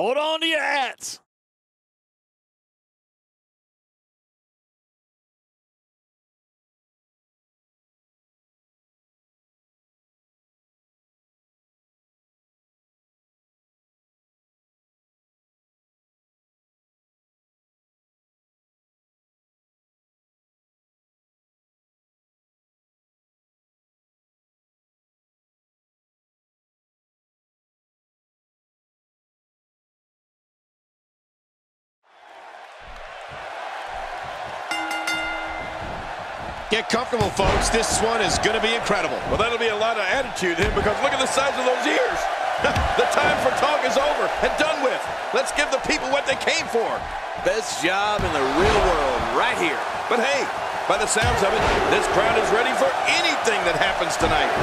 Hold on to your hats. Get comfortable, folks. This one is going to be incredible. Well, that'll be a lot of attitude in because look at the size of those ears. the time for talk is over and done with. Let's give the people what they came for. Best job in the real world right here. But hey, by the sounds of it, this crowd is ready for anything that happens tonight.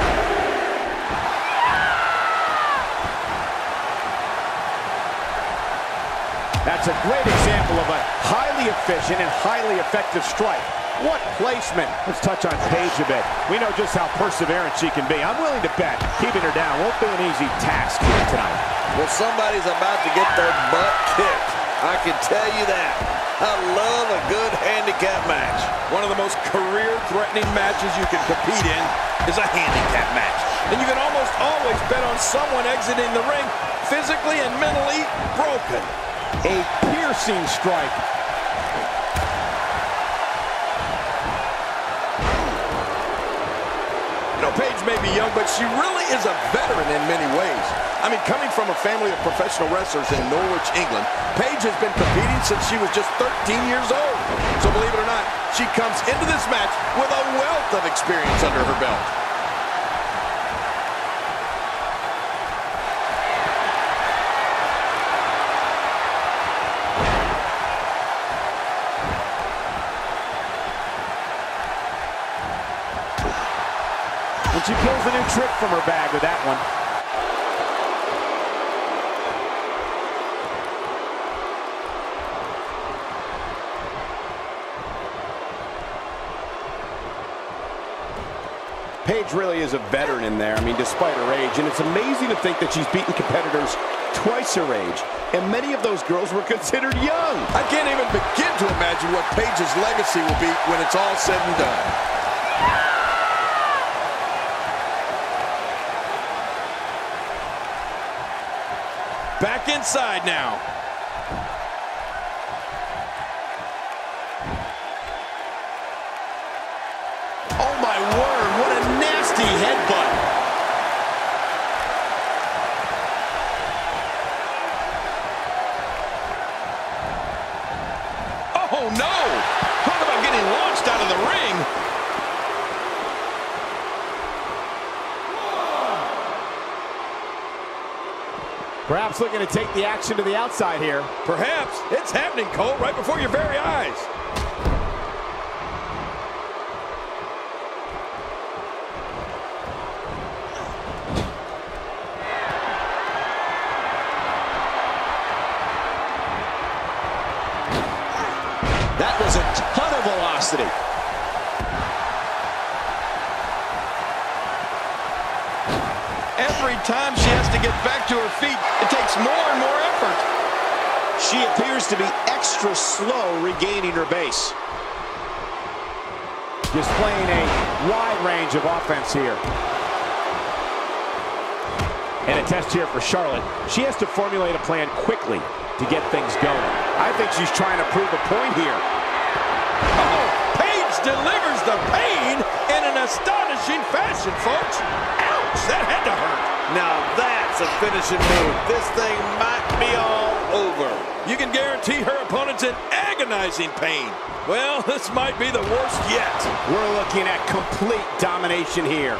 That's a great example of a highly efficient and highly effective strike. What placement. Let's touch on Paige a bit. We know just how perseverant she can be. I'm willing to bet keeping her down won't be an easy task here tonight. Well, somebody's about to get their butt kicked. I can tell you that. I love a good handicap match. One of the most career-threatening matches you can compete in is a handicap match. And you can almost always bet on someone exiting the ring physically and mentally broken. A piercing strike may be young, but she really is a veteran in many ways. I mean, coming from a family of professional wrestlers in Norwich, England, Paige has been competing since she was just 13 years old. So believe it or not, she comes into this match with a wealth of experience under her belt. She pulls a new trick from her bag with that one. Paige really is a veteran in there, I mean, despite her age. And it's amazing to think that she's beaten competitors twice her age. And many of those girls were considered young. I can't even begin to imagine what Paige's legacy will be when it's all said and done. Back inside now. Perhaps looking to take the action to the outside here. Perhaps. It's happening, Cole, right before your very eyes. That was a ton of velocity. Every time she has to get back to her feet, it takes more and more effort. She appears to be extra slow regaining her base. Displaying a wide range of offense here. And a test here for Charlotte. She has to formulate a plan quickly to get things going. I think she's trying to prove a point here. Oh, Paige delivers the pain in an astonishing fashion, folks. Ouch, that had to hurt. Now that's a finishing move. This thing might be all over. You can guarantee her opponent's in agonizing pain. Well, this might be the worst yet. We're looking at complete domination here.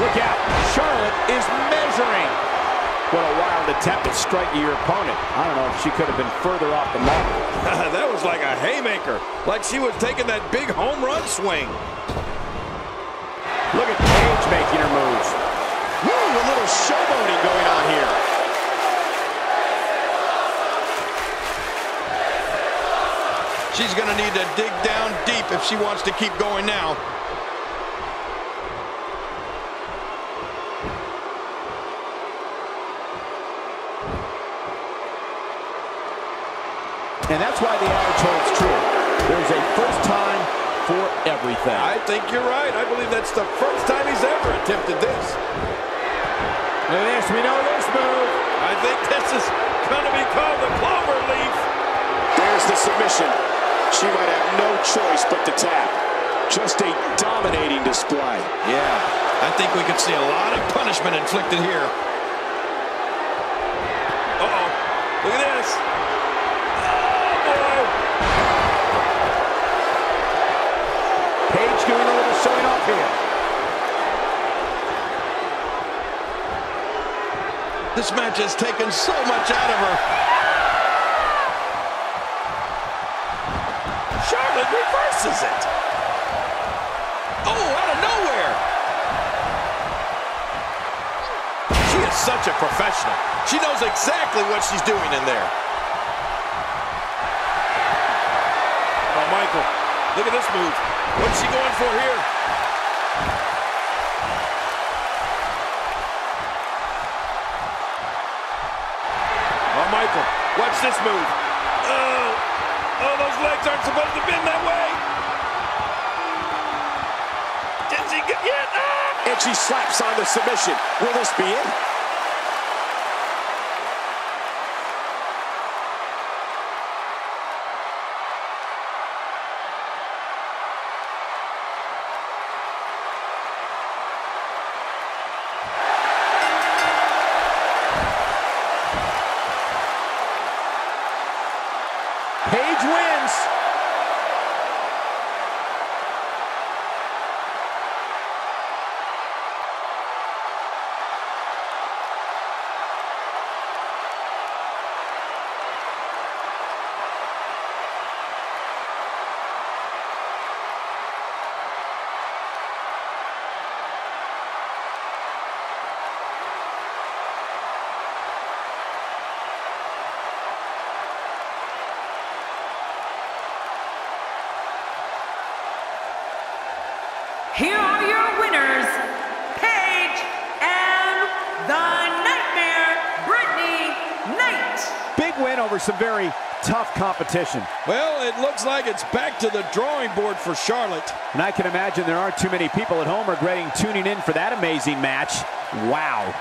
Look out, Charlotte is measuring. What a wild attempt at striking your opponent. I don't know if she could have been further off the mark. that was like a haymaker, like she was taking that big home run swing. Look at Paige making her moves. Woo, a little showboating going on here. She's going to need to dig down deep if she wants to keep going now. And that's why the adage holds true. There's a first time for everything. I think you're right. I believe that's the first time he's ever attempted this. Look at this. We know this move. I think this is going to be called the clover leaf. There's the submission. She might have no choice but to tap. Just a dominating display. Yeah, I think we could see a lot of punishment inflicted here. Uh-oh. Look at this. Here. This match has taken so much out of her. Charlotte reverses it. Oh, out of nowhere. She is such a professional. She knows exactly what she's doing in there. Oh, Michael, look at this move. What's she going for here? Watch this move. Oh, oh, those legs aren't supposed to bend that way. Did she get yet? Ah! And she slaps on the submission. Will this be it? Paige wins. Here are your winners, Paige and the Nightmare, Brittany Knight. Big win over some very tough competition. Well, it looks like it's back to the drawing board for Charlotte. And I can imagine there aren't too many people at home regretting tuning in for that amazing match. Wow.